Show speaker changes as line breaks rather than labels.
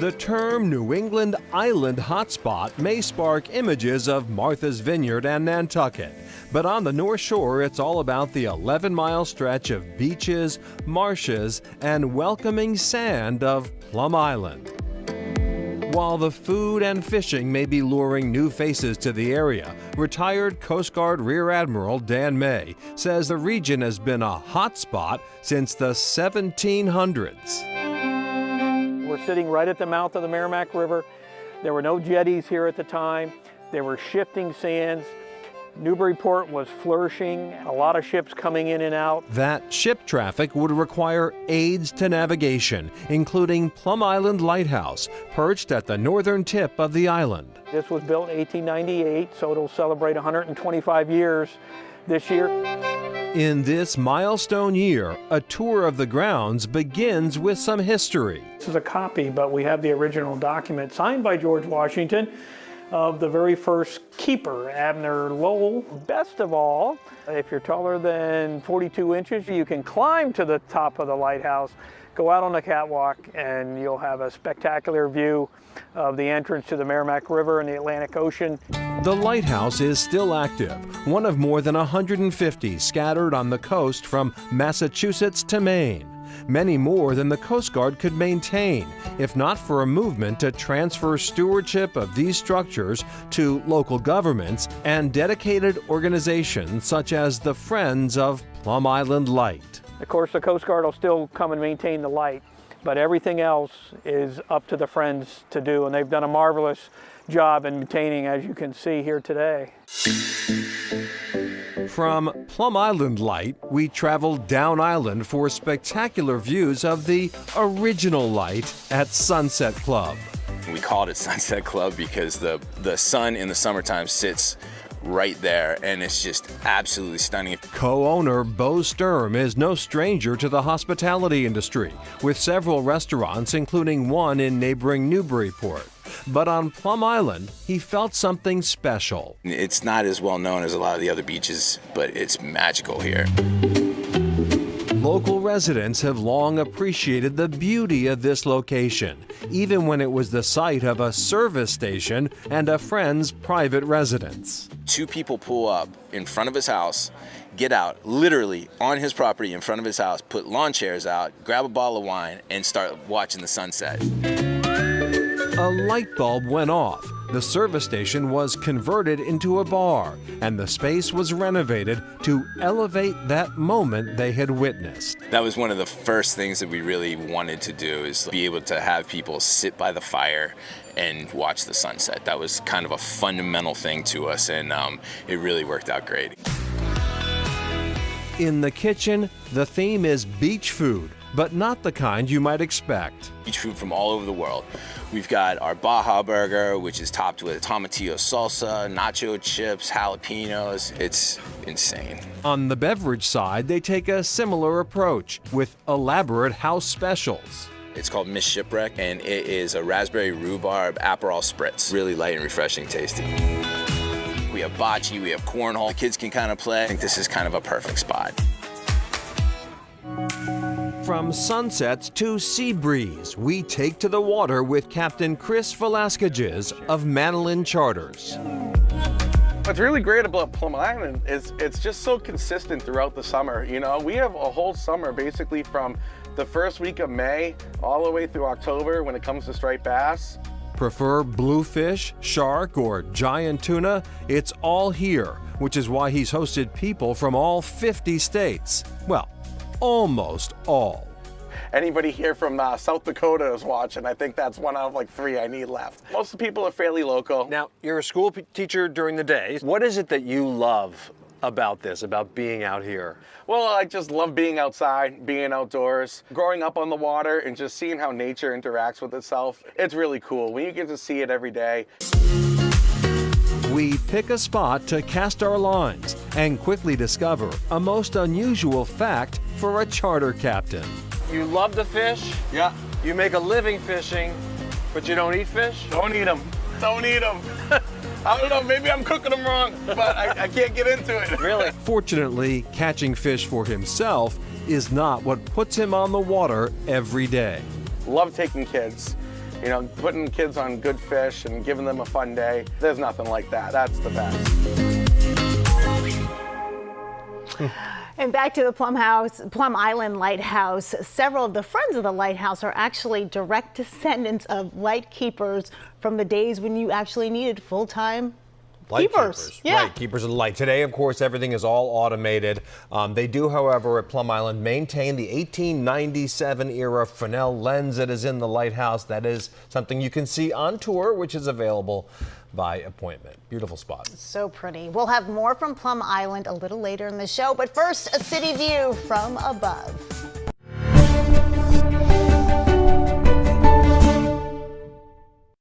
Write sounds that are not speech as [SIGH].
The term New England Island hotspot may spark images of Martha's Vineyard and Nantucket, but on the North Shore it's all about the 11 mile stretch of beaches, marshes, and welcoming sand of Plum Island. While the food and fishing may be luring new faces to the area, retired Coast Guard Rear Admiral Dan May says the region has been a hot spot since the 1700s.
We're sitting right at the mouth of the Merrimack River. There were no jetties here at the time. There were shifting sands. Newburyport was flourishing, a lot of ships coming in and out.
That ship traffic would require aids to navigation, including Plum Island Lighthouse, perched at the northern tip of the island.
This was built in 1898, so it'll celebrate 125 years this year.
In this milestone year, a tour of the grounds begins with some history.
This is a copy, but we have the original document signed by George Washington of the very first keeper, Abner Lowell. Best of all, if you're taller than 42 inches, you can climb to the top of the lighthouse, go out on the catwalk, and you'll have a spectacular view of the entrance to the Merrimack River and the Atlantic Ocean.
The lighthouse is still active, one of more than 150 scattered on the coast from Massachusetts to Maine many more than the Coast Guard could maintain, if not for a movement to transfer stewardship of these structures to local governments and dedicated organizations such as the Friends of Plum Island Light.
Of course, the Coast Guard will still come and maintain the light, but everything else is up to the Friends to do, and they've done a marvelous job in maintaining, as you can see here today.
From Plum Island Light, we traveled down island for spectacular views of the original light at Sunset Club.
We called it [LAUGHS] Sunset Club because the, the sun in the summertime sits right there and it's just absolutely stunning.
Co-owner Bo Sturm is no stranger to the hospitality industry with several restaurants including one in neighboring Newburyport. But on Plum Island, he felt something special.
It's not as well known as a lot of the other beaches, but it's magical here.
Local residents have long appreciated the beauty of this location, even when it was the site of a service station and a friend's private residence.
Two people pull up in front of his house, get out, literally on his property in front of his house, put lawn chairs out, grab a bottle of wine, and start watching the sunset
a light bulb went off. The service station was converted into a bar, and the space was renovated to elevate that moment they had witnessed.
That was one of the first things that we really wanted to do is be able to have people sit by the fire and watch the sunset. That was kind of a fundamental thing to us, and um, it really worked out great.
In the kitchen, the theme is beach food, but not the kind you might expect.
Each food from all over the world. We've got our Baja Burger, which is topped with tomatillo salsa, nacho chips, jalapenos. It's insane.
On the beverage side, they take a similar approach with elaborate house specials.
It's called Miss Shipwreck, and it is a raspberry rhubarb Aperol Spritz. Really light and refreshing tasting. We have bocce, we have cornhole. The kids can kind of play. I think this is kind of a perfect spot.
From sunsets to sea breeze, we take to the water with Captain Chris Velasquez of Manilyn Charters.
What's really great about Plum Island is it's just so consistent throughout the summer. You know, we have a whole summer basically from the first week of May all the way through October when it comes to striped bass.
Prefer bluefish, shark, or giant tuna? It's all here, which is why he's hosted people from all 50 states. Well, almost all.
Anybody here from uh, South Dakota is watching. I think that's one out of like three I need left. Most of the people are fairly local.
Now, you're a school teacher during the day. What is it that you love about this, about being out here?
Well, I just love being outside, being outdoors, growing up on the water and just seeing how nature interacts with itself. It's really cool when you get to see it every day.
We pick a spot to cast our lines and quickly discover a most unusual fact for a charter captain.
You love to fish?
Yeah.
You make a living fishing, but you don't eat fish?
Don't eat them. Don't eat them. [LAUGHS] I don't know, maybe I'm cooking them wrong, but I, I can't get into it. [LAUGHS]
Really?
Fortunately, catching fish for himself is not what puts him on the water every day.
Love taking kids. You know, putting kids on good fish and giving them a fun day. There's nothing like that. That's the best. [LAUGHS]
And back to the Plum House, Plum Island Lighthouse. Several of the friends of the lighthouse are actually direct descendants of light keepers from the days when you actually needed full-time
Light
keepers. Yeah.
Right, keepers of the light. Today, of course, everything is all automated. Um, they do, however, at Plum Island maintain the 1897 era Fresnel lens that is in the lighthouse. That is something you can see on tour, which is available by appointment. Beautiful spot.
So pretty. We'll have more from Plum Island a little later in the show, but first, a city view from above.